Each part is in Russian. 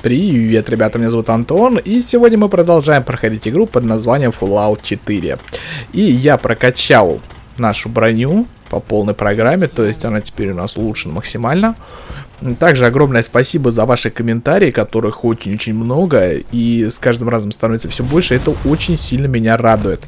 Привет, ребята, меня зовут Антон, и сегодня мы продолжаем проходить игру под названием Fallout 4. И я прокачал нашу броню по полной программе, то есть она теперь у нас улучшена максимально. Также огромное спасибо за ваши комментарии, которых очень-очень много, и с каждым разом становится все больше, это очень сильно меня радует.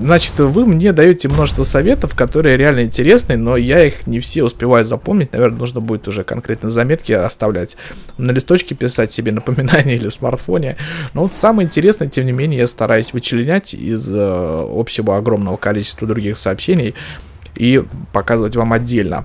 Значит, вы мне даете множество советов, которые реально интересны, но я их не все успеваю запомнить, наверное, нужно будет уже конкретно заметки оставлять, на листочке писать себе напоминания или в смартфоне. Но вот самое интересное, тем не менее, я стараюсь вычленять из э, общего огромного количества других сообщений и показывать вам отдельно.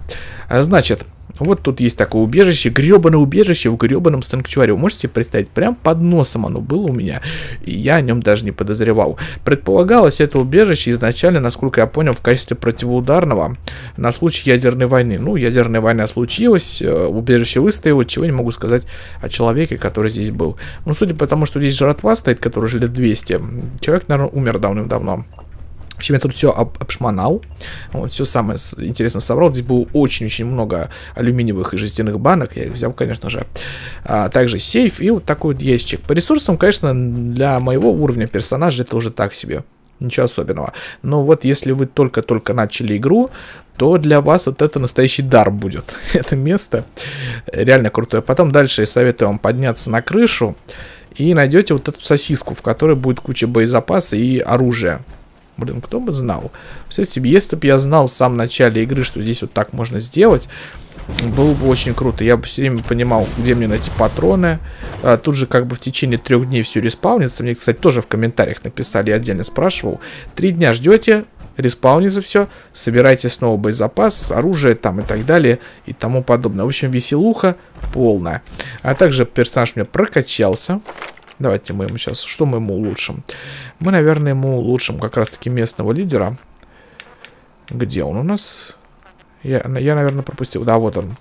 Значит, вот тут есть такое убежище, гребаное убежище в гребаном санктуаре. Вы можете себе представить, прям под носом оно было у меня, и я о нем даже не подозревал. Предполагалось это убежище изначально, насколько я понял, в качестве противоударного на случай ядерной войны. Ну, ядерная война случилась, э, убежище выстояло, чего не могу сказать о человеке, который здесь был. Ну, судя по тому, что здесь жратва стоит, который уже лет 200, человек, наверное, умер давным-давно. В общем, я тут все об, обшмонал. Вот, все самое интересное собрал. Здесь было очень-очень много алюминиевых и жестяных банок. Я их взял, конечно же. А, также сейф и вот такой вот ящик. По ресурсам, конечно, для моего уровня персонажа это уже так себе. Ничего особенного. Но вот если вы только-только начали игру, то для вас вот это настоящий дар будет. это место реально крутое. Потом дальше я советую вам подняться на крышу и найдете вот эту сосиску, в которой будет куча боезапаса и оружия. Блин, кто бы знал. Представьте себе, если бы я знал в самом начале игры, что здесь вот так можно сделать, было бы очень круто. Я бы все время понимал, где мне найти патроны. А, тут же как бы в течение трех дней все респаунится. Мне, кстати, тоже в комментариях написали, я отдельно спрашивал. Три дня ждете, респаунится все, собирайте снова боезапас, оружие там и так далее и тому подобное. В общем, веселуха полная. А также персонаж у меня прокачался. Давайте мы ему сейчас... Что мы ему улучшим? Мы, наверное, ему улучшим как раз-таки местного лидера. Где он у нас? Я, я, наверное, пропустил. Да, вот он.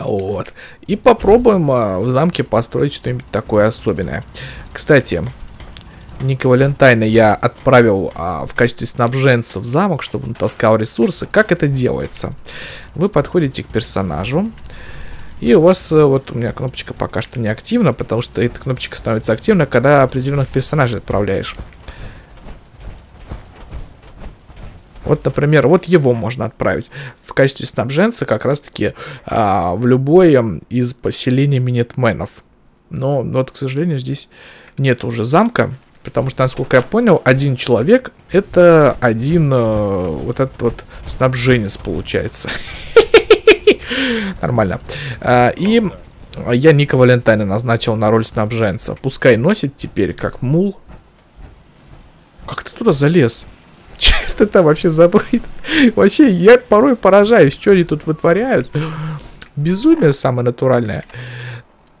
Вот. И попробуем а, в замке построить что-нибудь такое особенное. Кстати, Ника Валентайна я отправил а, в качестве снабженца в замок, чтобы он таскал ресурсы. Как это делается? Вы подходите к персонажу. И у вас, э, вот у меня кнопочка пока что не активна, потому что эта кнопочка становится активна, когда определенных персонажей отправляешь. Вот, например, вот его можно отправить в качестве снабженца как раз-таки а, в любое из поселений минетменов. Но вот, к сожалению, здесь нет уже замка, потому что, насколько я понял, один человек это один э, вот этот вот снабженец получается. Нормально. А, и я Ника Валентайна назначил на роль снабженца. Пускай носит теперь как мул. Как ты туда залез? Черт это вообще забыт. Вообще, я порой поражаюсь, что они тут вытворяют. Безумие самое натуральное.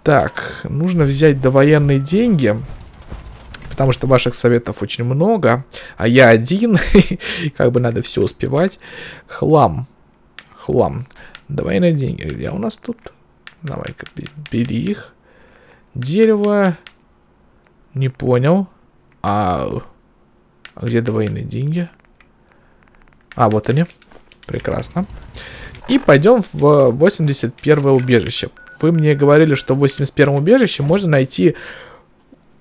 Так, нужно взять довоенные деньги. Потому что ваших советов очень много. А я один. как бы надо все успевать. Хлам. Хлам. Давай на деньги. Где у нас тут? Давай-ка бери их. Дерево. Не понял. А, а где двойные деньги? А, вот они. Прекрасно. И пойдем в 81 убежище. Вы мне говорили, что в 81 убежище можно найти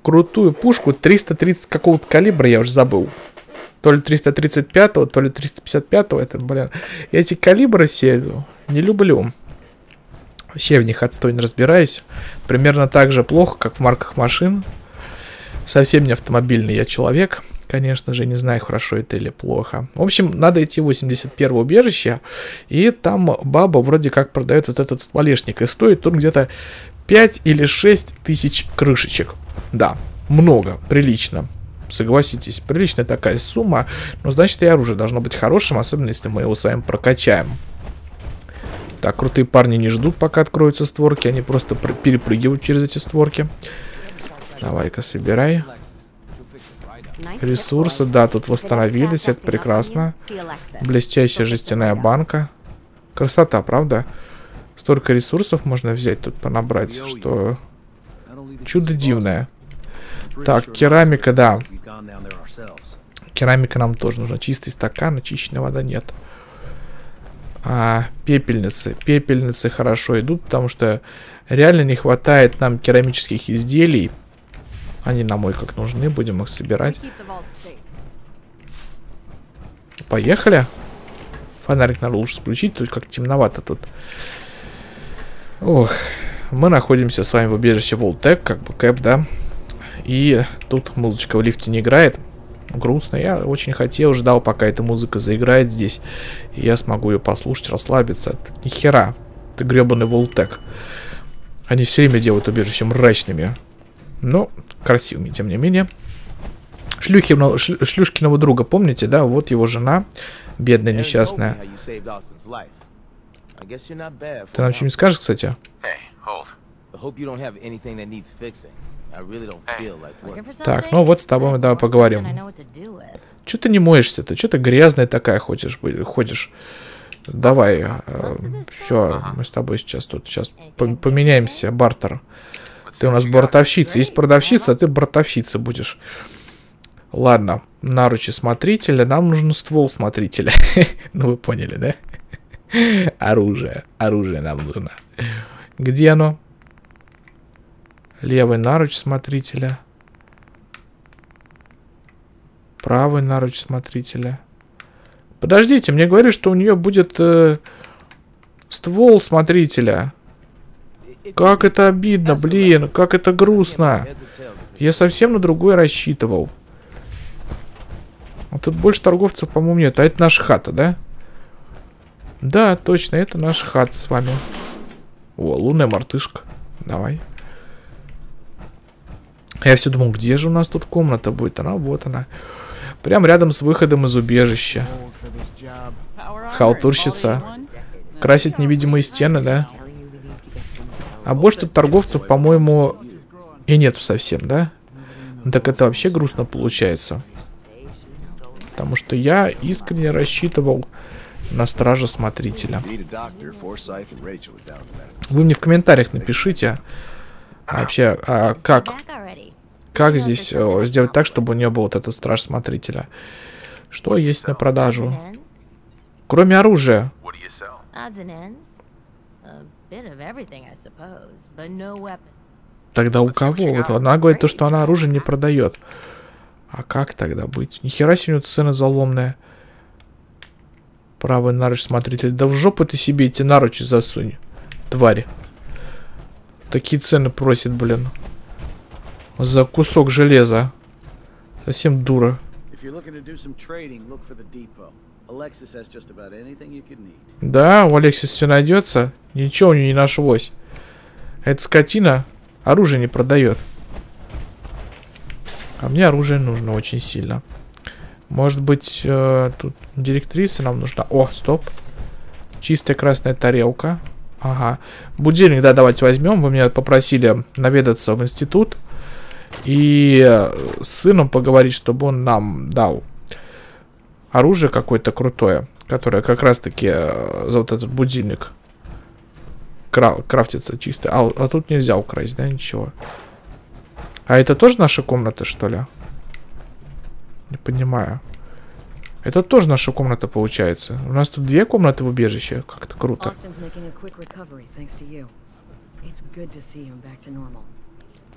крутую пушку 330 какого-то калибра, я уже забыл. То ли 335-го, то ли 355-го. Это, блин. Эти калибры все не люблю. Вообще в них отстой не разбираюсь. Примерно так же плохо, как в марках машин. Совсем не автомобильный я человек. Конечно же, не знаю, хорошо это или плохо. В общем, надо идти в 81 убежище. И там баба вроде как продает вот этот стволешник. И стоит тут где-то 5 или 6 тысяч крышечек. Да, много, прилично согласитесь, приличная такая сумма. Но значит и оружие должно быть хорошим, особенно если мы его с вами прокачаем. Так, крутые парни не ждут, пока откроются створки, они просто перепрыгивают через эти створки. Давай-ка собирай. Ресурсы, да, тут восстановились, это прекрасно. Блестящая жестяная банка. Красота, правда? Столько ресурсов можно взять тут понабрать, что чудо дивное. Так, керамика, да. Керамика нам тоже нужна. Чистый стакан, очищенная вода нет. А, пепельницы. Пепельницы хорошо идут, потому что реально не хватает нам керамических изделий. Они нам ой как нужны, будем их собирать. Поехали. Фонарик надо лучше включить, тут как темновато тут. Ох, мы находимся с вами в убежище Волтек, как бы кэп, да. И тут музычка в лифте не играет. Грустно. Я очень хотел, ждал, пока эта музыка заиграет здесь. И я смогу ее послушать, расслабиться. Тут ни хера. Ты гребаный Волтек. Они все время делают убежище мрачными. Но красивыми, тем не менее. Шлюхиного, Шлюшкиного друга, помните, да? Вот его жена, бедная, несчастная. Ты нам что-нибудь скажешь, кстати? Так, ну вот с тобой мы давай поговорим. Че ты не моешься-то? Че ты грязная такая хочешь, ходишь? Давай, э, все, мы с тобой сейчас тут сейчас поменяемся, бартер. Ты у нас бортовщица. Есть продавщица, а ты бортовщица будешь. Ладно, наручи смотрителя. Нам нужен ствол смотрителя. ну, вы поняли, да? Оружие. Оружие нам нужно. Где оно? Левый наруч смотрителя. Правый наруч смотрителя. Подождите, мне говорят, что у нее будет э, ствол смотрителя. Как это обидно, блин, как это грустно. Я совсем на другой рассчитывал. А тут больше торговцев, по-моему, нет. А это наша хата, да? Да, точно, это наш хат с вами. О, лунная мартышка. Давай. Я все думал, где же у нас тут комната будет? Она, вот она. Прям рядом с выходом из убежища. Халтурщица. Красит невидимые стены, да? А больше тут торговцев, по-моему, и нету совсем, да? Так это вообще грустно получается. Потому что я искренне рассчитывал на стража смотрителя. Вы мне в комментариях напишите вообще, а как, как здесь о, сделать так, чтобы у нее был вот этот страж смотрителя. Что есть на продажу? Кроме оружия. Тогда у кого? Вот она говорит, то, что она оружие не продает. А как тогда быть? Нихера себе цены заломная. Правый наруч смотритель. Да в жопу ты себе эти наручи засунь. Твари. Такие цены просит, блин. За кусок железа. Совсем дура. Да, у Алексис все найдется. Ничего у нее не нашлось. Эта скотина оружие не продает. А мне оружие нужно очень сильно. Может быть, э, тут директриса нам нужна. О, стоп. Чистая красная тарелка. Ага. Будильник, да, давайте возьмем. Вы меня попросили наведаться в институт. И э, с сыном поговорить, чтобы он нам дал оружие какое-то крутое. Которое как раз-таки э, за вот этот будильник кра крафтится чисто. А, а тут нельзя украсть, да, ничего. А это тоже наша комната, что ли? Не понимаю. Это тоже наша комната получается. У нас тут две комнаты в убежище. Как-то круто.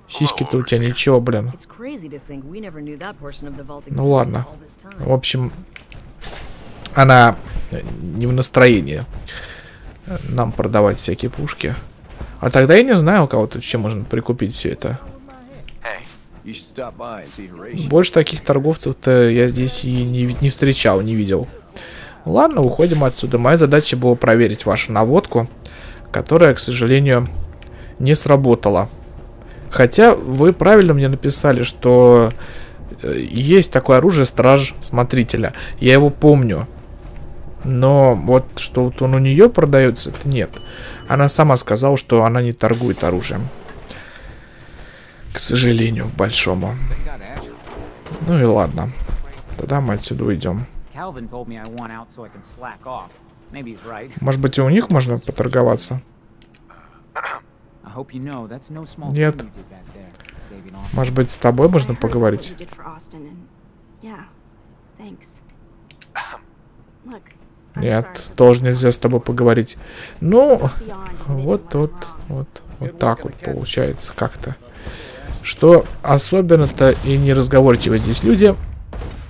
Сиськи-то у тебя ничего, блин. Ну ладно. В общем, она не в настроении нам продавать всякие пушки. А тогда я не знаю, у кого тут чем можно прикупить все это. Больше таких торговцев-то я здесь и не, не встречал, не видел. Ладно, уходим отсюда. Моя задача была проверить вашу наводку, которая, к сожалению, не сработала. Хотя вы правильно мне написали, что э, есть такое оружие Страж Смотрителя. Я его помню. Но вот что вот он у нее продается, это нет. Она сама сказала, что она не торгует оружием. К сожалению, большому. Ну и ладно. Тогда мы отсюда уйдем. Может быть, и у них можно поторговаться? Нет. Может быть, с тобой можно поговорить? Нет, тоже нельзя с тобой поговорить. Ну, вот, вот, вот, вот так вот получается как-то. Что особенно-то и не разговорчивы здесь люди.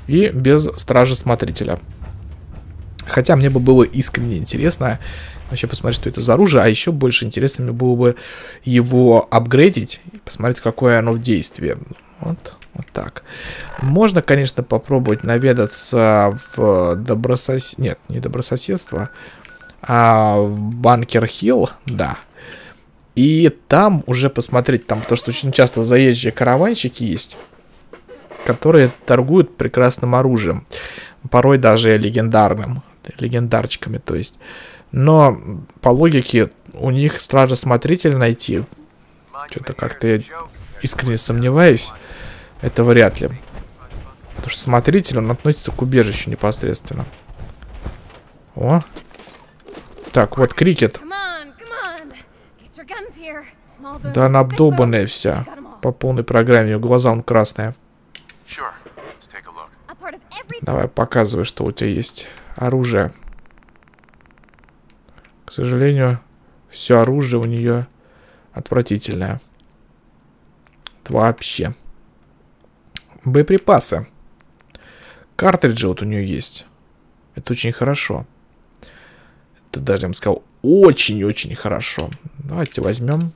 И без стража-смотрителя. Хотя мне бы было искренне интересно вообще посмотреть, что это за оружие. А еще больше интересно мне было бы его апгрейдить и посмотреть, какое оно в действии. Вот, вот так. Можно, конечно, попробовать наведаться в добросос... Нет, не добрососедство, а в Банкер Хилл, да. И там уже посмотреть, там, потому что очень часто заезжие караванчики есть, которые торгуют прекрасным оружием. Порой даже легендарным. Легендарчиками, то есть. Но по логике у них стража-смотритель найти. Что-то как-то я искренне сомневаюсь. Это вряд ли. Потому что смотритель, он относится к убежищу непосредственно. О. Так, вот крикет. Да она обдолбанная вся. По полной программе. Глаза он красные. Давай, показывай, что у тебя есть оружие. К сожалению, все оружие у нее отвратительное. вообще. Боеприпасы. Картриджи вот у нее есть. Это очень хорошо. Это даже, я бы сказал, очень-очень хорошо. Давайте возьмем.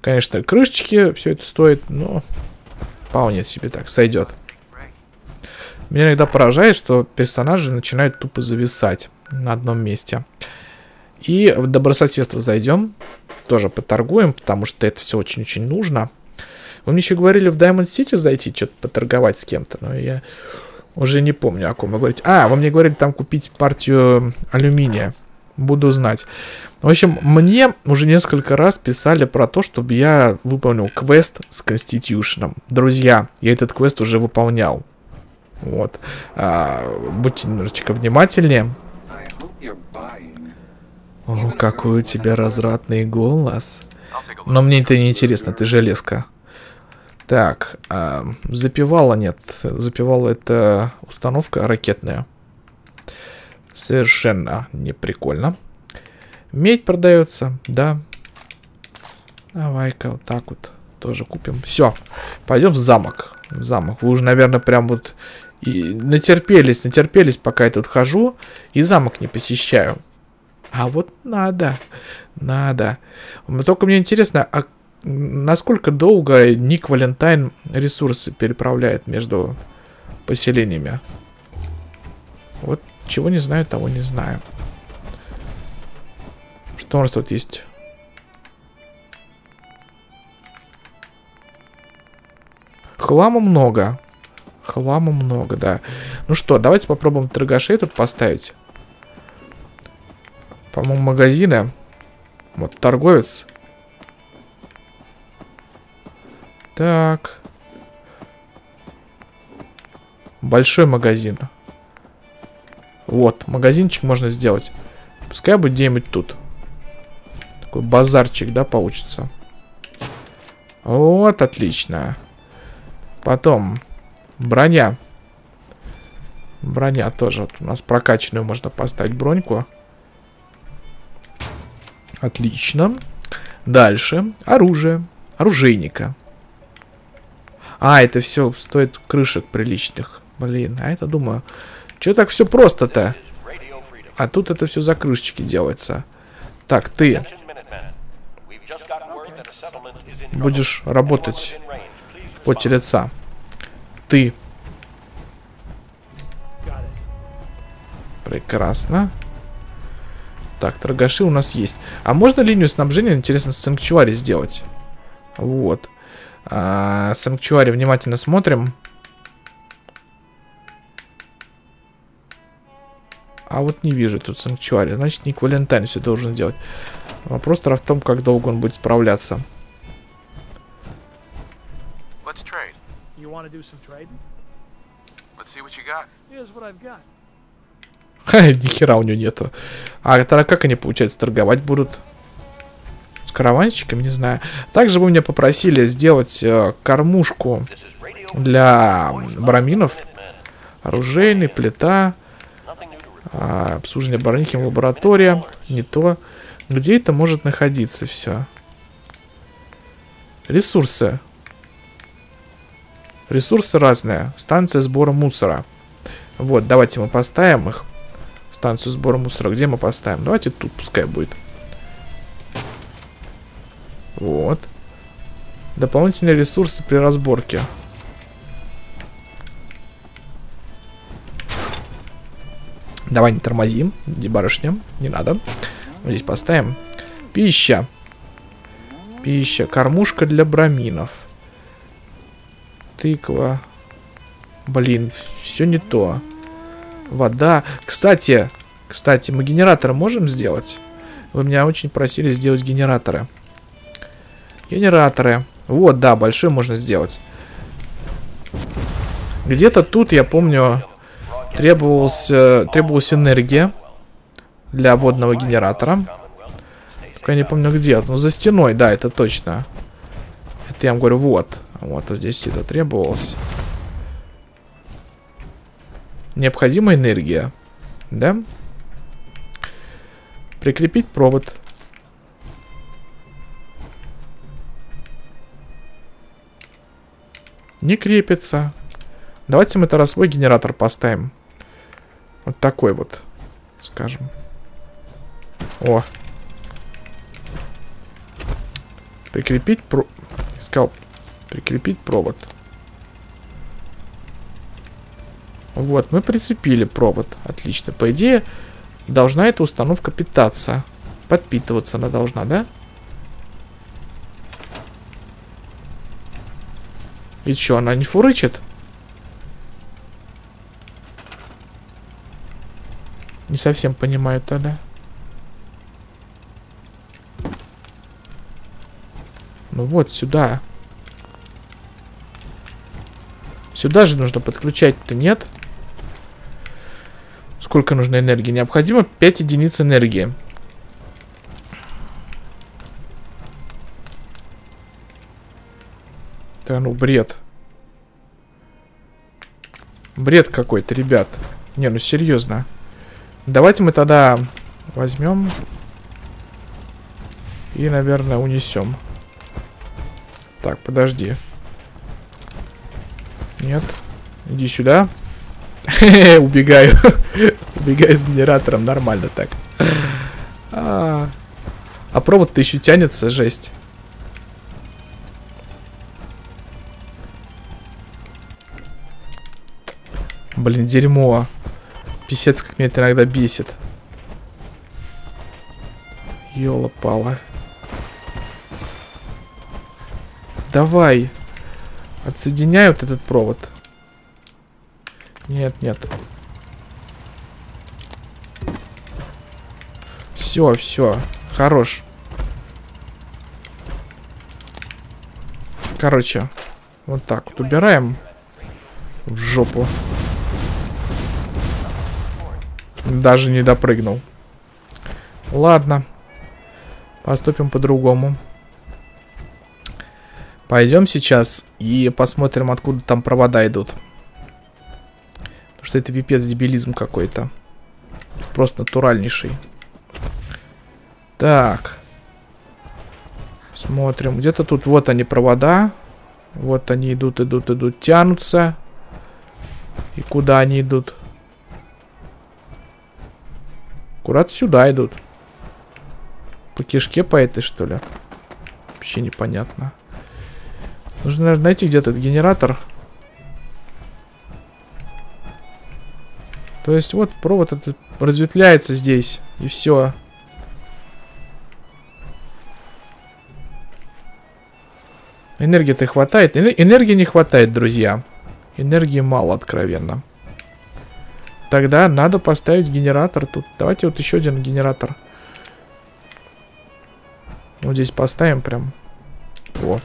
Конечно, крышечки все это стоит, но вполне себе так сойдет. Меня иногда поражает, что персонажи начинают тупо зависать на одном месте. И в добрососедство зайдем. Тоже поторгуем, потому что это все очень-очень нужно. Вы мне еще говорили в Diamond City зайти, что-то поторговать с кем-то, но я уже не помню, о ком вы говорите. А, вы мне говорили там купить партию алюминия. Буду знать. В общем, мне уже несколько раз писали про то, чтобы я выполнил квест с Конститюшеном. Друзья, я этот квест уже выполнял. Вот. А, будьте немножечко внимательнее. О, какой у тебя развратный голос. Но мне это не интересно, ты железка. Так, а, запивала нет. Запивала это установка ракетная. Совершенно не прикольно. Медь продается, да. Давай-ка вот так вот тоже купим. Все, пойдем в замок. В замок. Вы уже, наверное, прям вот и натерпелись, натерпелись, пока я тут хожу и замок не посещаю. А вот надо, надо. Только мне интересно, а насколько долго Ник Валентайн ресурсы переправляет между поселениями. Вот чего не знаю, того не знаю. Что у нас тут есть? Хлама много. Хлама много, да. Ну что, давайте попробуем торгашей тут поставить. По-моему, магазины. Вот торговец. Так. Большой магазин. Вот, магазинчик можно сделать. Пускай будет где-нибудь тут. Такой базарчик, да, получится. Вот, отлично. Потом, броня. Броня тоже. Вот у нас прокачанную можно поставить броньку. Отлично. Дальше. Оружие. Оружейника. А, это все стоит крышек приличных. Блин, а это думаю... Че так все просто-то? А тут это все за крышечки делается. Так, ты... Будешь работать в поте лица. Ты. Прекрасно. Так, торгаши у нас есть. А можно линию снабжения, интересно, с санктуари сделать? Вот. А, санктуари внимательно смотрим. А вот не вижу тут санктуари. Значит, Ник Валентайн все должен делать. Вопрос в том, как долго он будет справляться. You want to do some trading? Let's see what you got. Here's what I've got. Ха, ни хера у него нету. А тогда как они, получается, торговать будут? С караванщиками, не знаю. Также вы меня попросили сделать э, кормушку для браминов. Оружейный, плита. А, обслуживание баранихим лаборатория. Не то. Где это может находиться все? Ресурсы. Ресурсы разные. Станция сбора мусора. Вот, давайте мы поставим их. Станцию сбора мусора. Где мы поставим? Давайте тут пускай будет. Вот. Дополнительные ресурсы при разборке. Давай не тормозим, не барышня, не надо. Вот здесь поставим. Пища. Пища. Кормушка для браминов. Тыква. Блин, все не то. Вода. Кстати, кстати, мы генераторы можем сделать? Вы меня очень просили сделать генераторы. Генераторы. Вот, да, большой можно сделать. Где-то тут, я помню, требовался, требовалась энергия для водного генератора. Только я не помню где. Ну, за стеной, да, это точно. Это я вам говорю, вот. Вот, вот здесь это требовалось. Необходима энергия. Да? Прикрепить провод. Не крепится. Давайте мы тогда свой генератор поставим. Вот такой вот, скажем. О. Прикрепить про... Искал. Прикрепить провод. Вот, мы прицепили провод. Отлично. По идее, должна эта установка питаться. Подпитываться она должна, да? И что, она не фурычит? Не совсем понимаю тогда. Ну вот, сюда. Сюда же нужно подключать-то, нет? Сколько нужно энергии? Необходимо 5 единиц энергии. Да ну, бред. Бред какой-то, ребят. Не, ну серьезно. Давайте мы тогда возьмем и, наверное, унесем. Так, подожди. Нет. Иди сюда. Убегаю. Убегаю с генератором. Нормально так. А, а провод-то еще тянется, жесть. Блин, дерьмо. Писец, как меня это иногда бесит. Ёла-пала. Давай. Отсоединяй вот этот провод. Нет, нет. Все, все. Хорош. Короче, вот так вот убираем в жопу. Даже не допрыгнул. Ладно. Поступим по-другому. Пойдем сейчас и посмотрим, откуда там провода идут. Потому что это пипец дебилизм какой-то. Просто натуральнейший. Так. Смотрим. Где-то тут вот они провода. Вот они идут, идут, идут, тянутся. И куда они идут? Куда-то сюда идут. По кишке по этой, что ли? Вообще непонятно. Нужно, наверное, найти где-то этот генератор. То есть вот провод этот разветвляется здесь. И все. Энергии-то хватает. Энергии не хватает, друзья. Энергии мало, откровенно. Тогда надо поставить генератор тут. Давайте вот еще один генератор. Вот здесь поставим прям. О.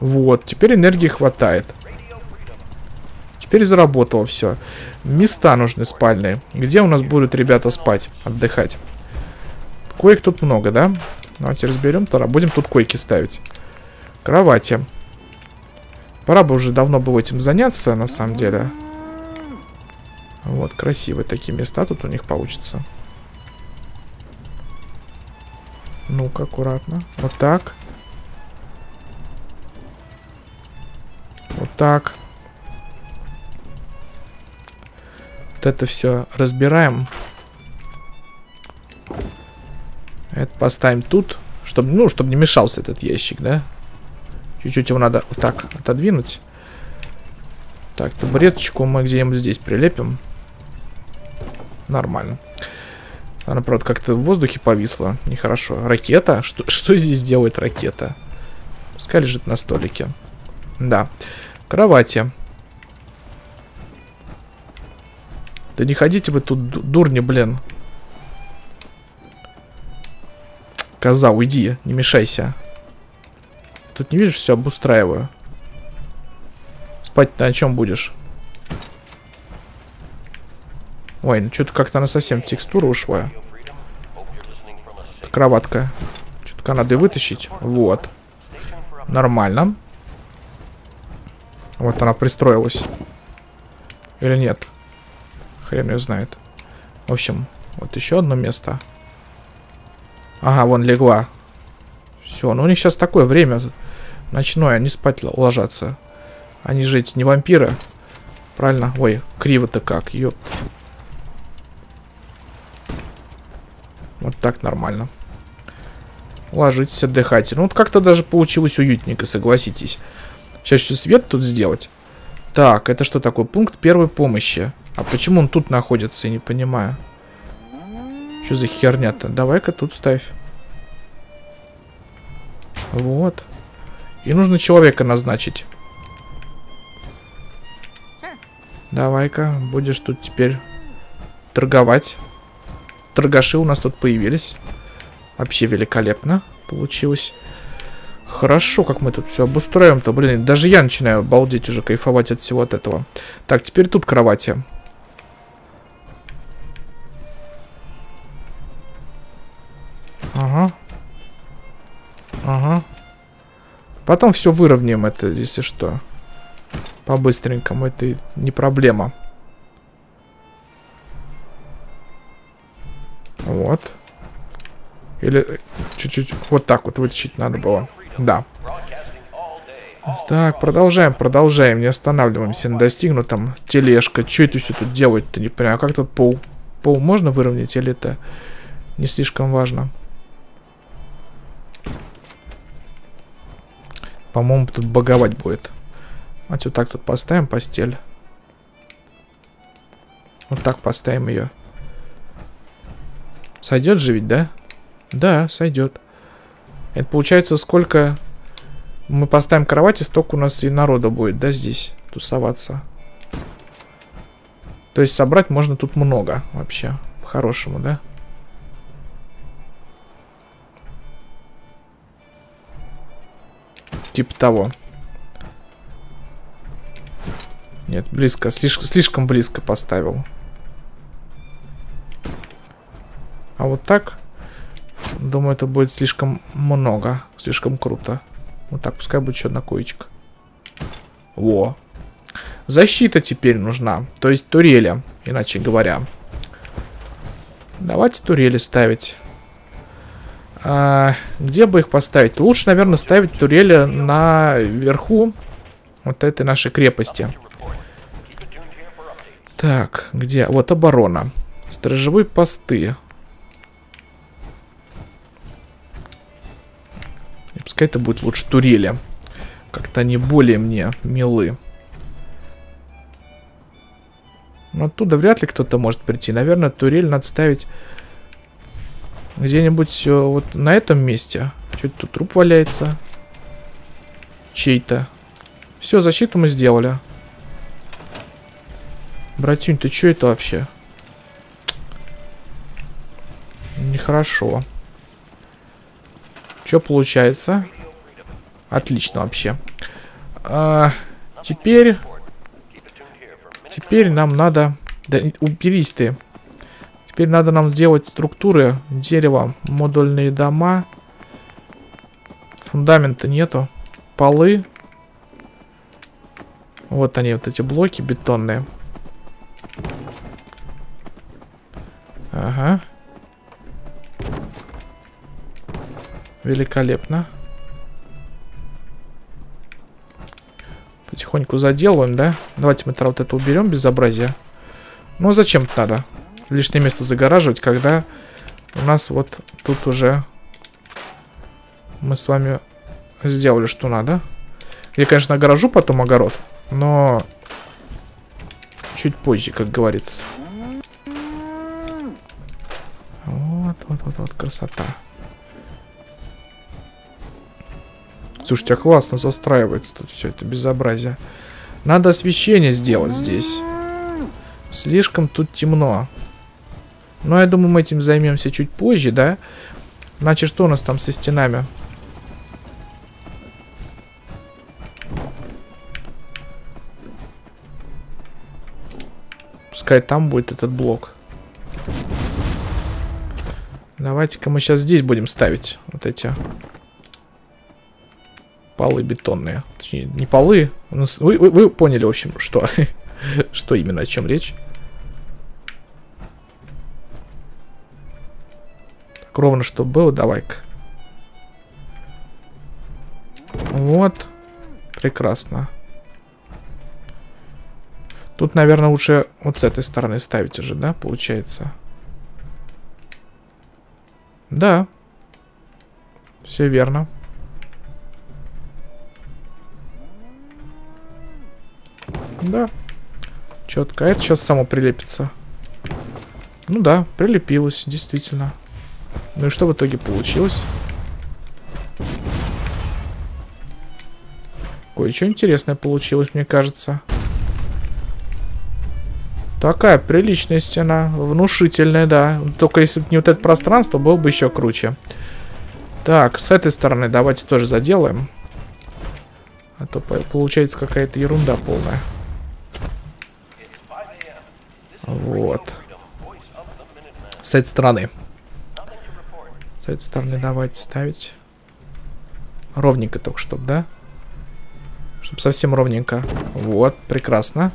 Вот, теперь энергии хватает. Теперь заработало все. Места нужны спальные. Где у нас будут ребята спать, отдыхать? Коек тут много, да? Давайте разберем тогда. Будем тут койки ставить. Кровати. Пора бы уже давно было этим заняться, на самом деле. Вот, красивые такие места тут у них получится. Ну-ка, аккуратно. Вот так. Так. Вот это все разбираем. Это поставим тут, чтобы, ну, чтобы не мешался этот ящик, да? Чуть-чуть его надо вот так отодвинуть. Так, табуреточку мы где-нибудь здесь прилепим. Нормально. Она, правда, как-то в воздухе повисла. Нехорошо. Ракета? Что, что здесь делает ракета? Пускай лежит на столике. Да. Кровати. Да не ходите вы тут, дурни, блин. Коза, уйди, не мешайся. Тут не видишь, все обустраиваю. Спать ты на чем будешь? Ой, ну что-то как-то она совсем в текстуру ушла. Кроватка. Что-то надо и вытащить. Вот. Нормально. Вот она пристроилась. Или нет? Хрен ее знает. В общем, вот еще одно место. Ага, вон легла. Все, ну у них сейчас такое время ночное, они спать ложатся. Они же эти не вампиры. Правильно? Ой, криво-то как, ёпт. Вот так нормально. Ложитесь, отдыхайте. Ну вот как-то даже получилось уютненько, согласитесь. Сейчас еще свет тут сделать. Так, это что такое? Пункт первой помощи. А почему он тут находится, я не понимаю. Что за херня-то? Давай-ка тут ставь. Вот. И нужно человека назначить. Давай-ка, будешь тут теперь торговать. Торгаши у нас тут появились. Вообще великолепно получилось. Хорошо, как мы тут все обустроим-то. Блин, даже я начинаю балдеть уже, кайфовать от всего от этого. Так, теперь тут кровати. Ага. Ага. Потом все выровняем это, если что. По-быстренькому, это не проблема. Вот. Или чуть-чуть вот так вот вытащить надо было. Да. Так, продолжаем, продолжаем. Не останавливаемся на достигнутом. Тележка. Что это все тут делать-то? Не понимаю. А как тут пол? Пол можно выровнять или это не слишком важно? По-моему, тут боговать будет. Вот вот так тут поставим постель. Вот так поставим ее. Сойдет же ведь, да? Да, сойдет. Это получается, сколько мы поставим кровати, столько у нас и народа будет, да, здесь тусоваться. То есть собрать можно тут много вообще, по-хорошему, да? Типа того. Нет, близко, слишком, слишком близко поставил. А вот так, думаю, это будет слишком много, слишком круто. Вот так, пускай будет еще одна коечка. Во. Защита теперь нужна, то есть турели, иначе говоря. Давайте турели ставить. А, где бы их поставить? Лучше, наверное, ставить турели на верху вот этой нашей крепости. Так, где? Вот оборона. Сторожевые посты. Пускай это будет лучше турели. Как-то они более мне милы. Но оттуда вряд ли кто-то может прийти. Наверное, турель надо ставить где-нибудь э, вот на этом месте. Что-то тут труп валяется. Чей-то. Все, защиту мы сделали. Братюнь, ты что это вообще? Нехорошо. Что получается? Отлично вообще. А, теперь... Теперь нам надо... Да уберись ты. Теперь надо нам сделать структуры дерева, модульные дома. Фундамента нету. Полы. Вот они, вот эти блоки бетонные. Ага. Великолепно. Потихоньку заделываем, да? Давайте мы вот это уберем, безобразие. Ну, зачем-то надо лишнее место загораживать, когда у нас вот тут уже мы с вами сделали, что надо. Я, конечно, огорожу потом огород, но чуть позже, как говорится. Вот, вот, вот, вот, красота. Слушайте, а классно застраивается тут все это безобразие. Надо освещение сделать здесь. Слишком тут темно. Но я думаю, мы этим займемся чуть позже, да? Значит, что у нас там со стенами? Пускай там будет этот блок. Давайте-ка мы сейчас здесь будем ставить вот эти Полы бетонные. Точнее, не полы. Вы, вы, вы поняли, в общем, что, что именно, о чем речь. Так, ровно что было, давай-ка. Вот. Прекрасно. Тут, наверное, лучше вот с этой стороны ставить уже, да, получается? Да. Все верно. Да. Четко. А это сейчас само прилепится. Ну да, прилепилось, действительно. Ну и что в итоге получилось? Кое-что интересное получилось, мне кажется. Такая приличная стена. Внушительная, да. Только если бы не вот это пространство, было бы еще круче. Так, с этой стороны давайте тоже заделаем. А то получается какая-то ерунда полная. Вот. С этой стороны. С этой стороны давайте ставить. Ровненько только, чтобы, да? Чтобы совсем ровненько. Вот, прекрасно.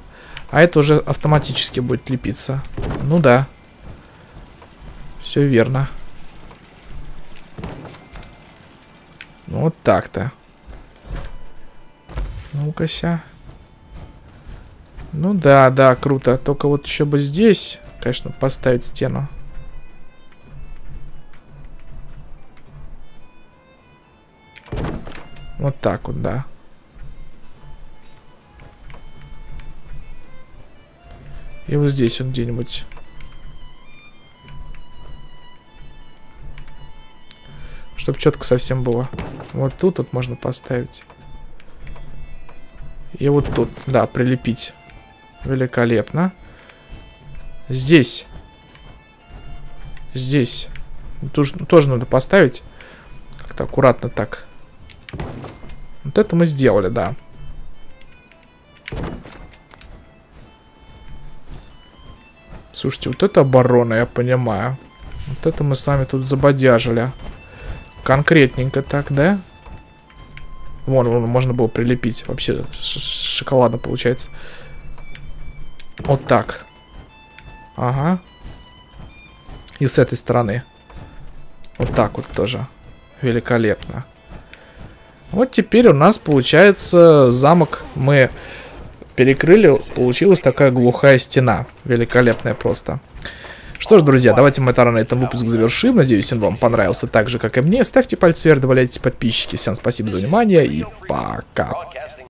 А это уже автоматически будет лепиться. Ну да. Все верно. Ну, вот так-то. Ну-ка-ся. Ну да, да, круто. Только вот еще бы здесь, конечно, поставить стену. Вот так вот, да. И вот здесь он где-нибудь. Чтоб четко совсем было. Вот тут вот можно поставить. И вот тут, да, прилепить. Великолепно. Здесь. Здесь. Тоже, тоже надо поставить. Как-то аккуратно так. Вот это мы сделали, да. Слушайте, вот это оборона, я понимаю. Вот это мы с вами тут забодяжили. Конкретненько так, да? Вон, вон можно было прилепить. Вообще шоколадно получается. Вот так. Ага. И с этой стороны. Вот так вот тоже. Великолепно. Вот теперь у нас получается замок мы перекрыли. Получилась такая глухая стена. Великолепная просто. Что ж, друзья, давайте мы тогда на этом выпуск завершим. Надеюсь, он вам понравился так же, как и мне. Ставьте пальцы вверх, добавляйте подписчики. Всем спасибо за внимание и пока.